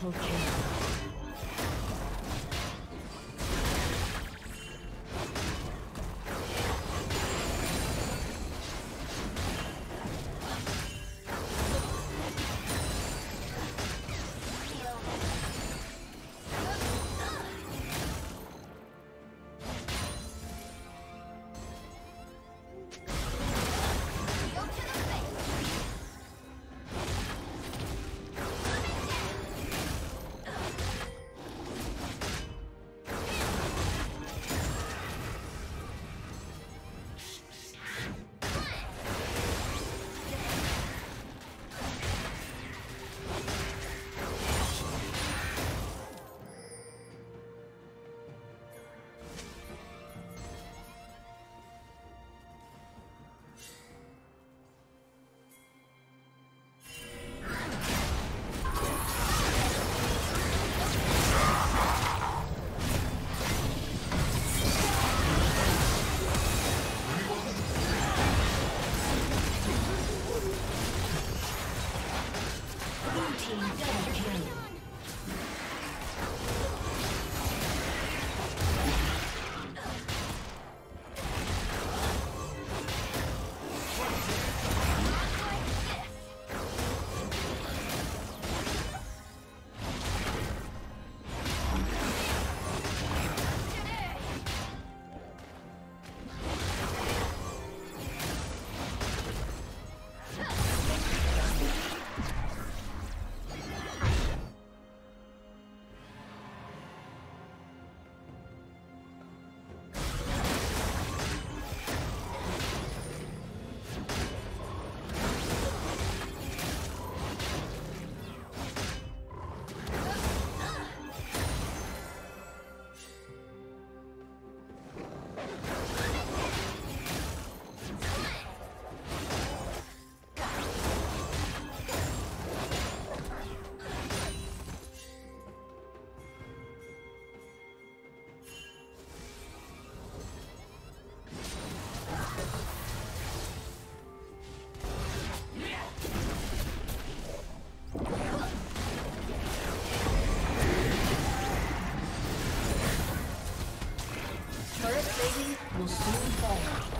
Triple kill. do sul e.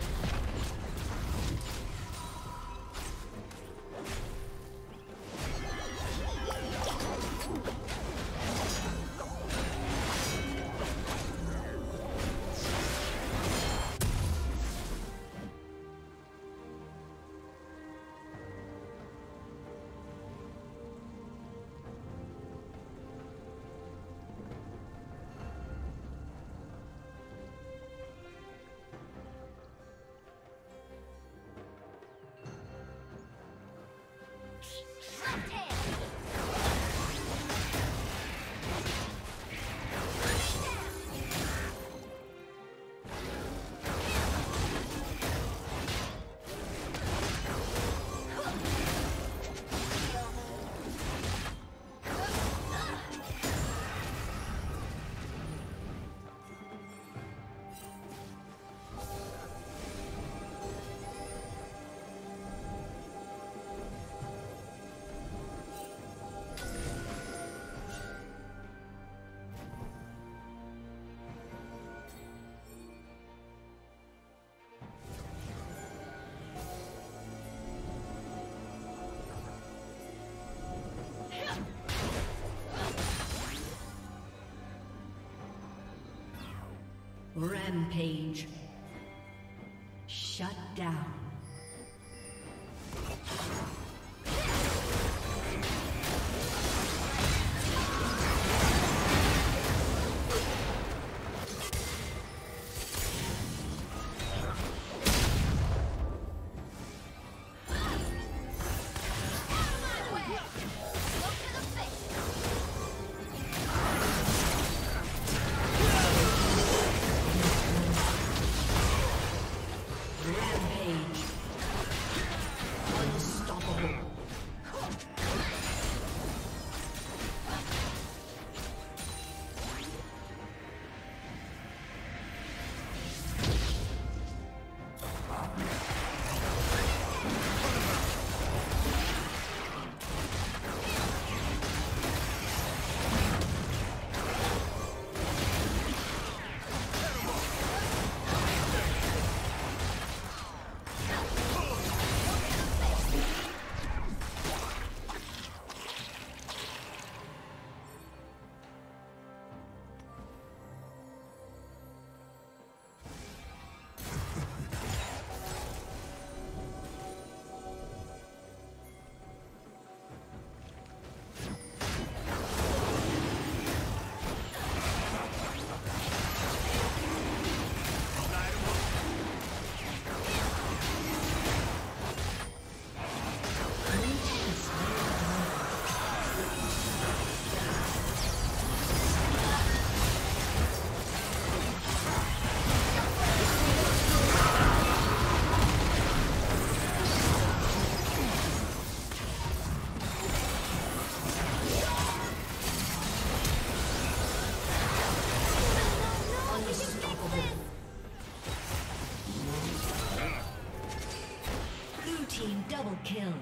Rampage. Shut down. Kill. double summoner